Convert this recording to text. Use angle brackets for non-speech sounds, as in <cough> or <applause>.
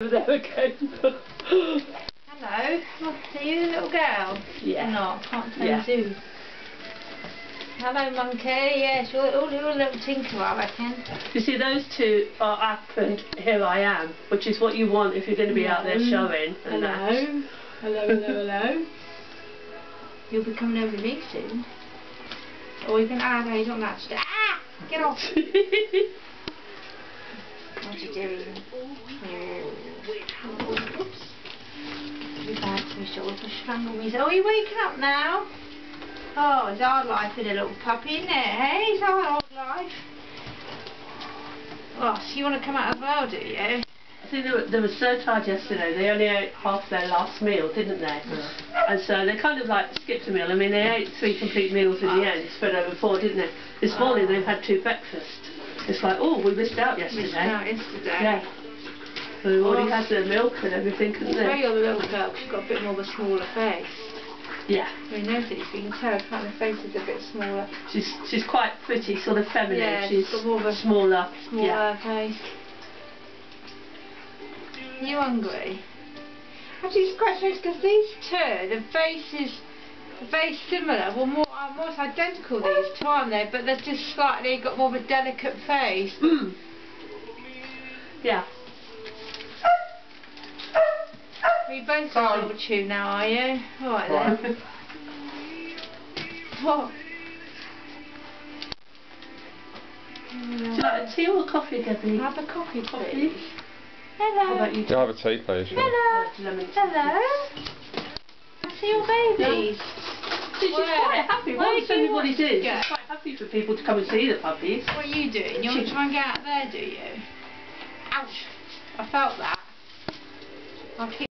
Hello, are you the little girl? Yeah. Not? Can't tell Yeah. you. Hello, monkey. Yes, you're, you're, you're a little tinker, I reckon. you see, those two are up and here I am, which is what you want if you're going to be out there showing. And that. Hello. Hello, hello, hello. You'll be coming over to me soon. Or you can ah, no, not that today. Ah! Get off! <laughs> bad to me, sort of strangle me. Oh, you waking up now? Oh, it's hard life with a little puppy, isn't it? Hey, it's hard life. Oh, so you want to come out as well, do you? I think they were, they were so tired yesterday, they only ate half their last meal, didn't they? Mm. And so they kind of like skipped a meal. I mean, they ate three complete meals in the end, spread over four, didn't they? This morning oh. they've had two breakfasts. It's like, oh, we missed out yesterday. Missed out yesterday. Yeah. So They've already had their milk and everything, where they? you're the little girl, you've got a bit more of a smaller face. Yeah. We noticed, you can tell, can't the face is a bit smaller. She's she's quite pretty, sort of feminine. Yeah, she's she's got more of a smaller. Smaller Yeah. face. You hungry? Actually, it's quite strange because these two, the faces are very similar. Well, more almost identical these two, aren't they? But they're just slightly got more of a delicate face. Mm. Yeah. We both got a little chew now, are you? All right then. <laughs> What? Do you like a tea or a coffee, Debbie? Have a coffee, Coffee? please. How Hello. about you? You'll have a tea, please. Yeah. Hello. Lemon. Hello. I see your babies. She's Where? quite happy. Where Once do you everybody want to did, go? she's quite happy for people to come and see the puppies. What are you doing? You want to try and get out there, do you? Ouch. I felt that. I'll keep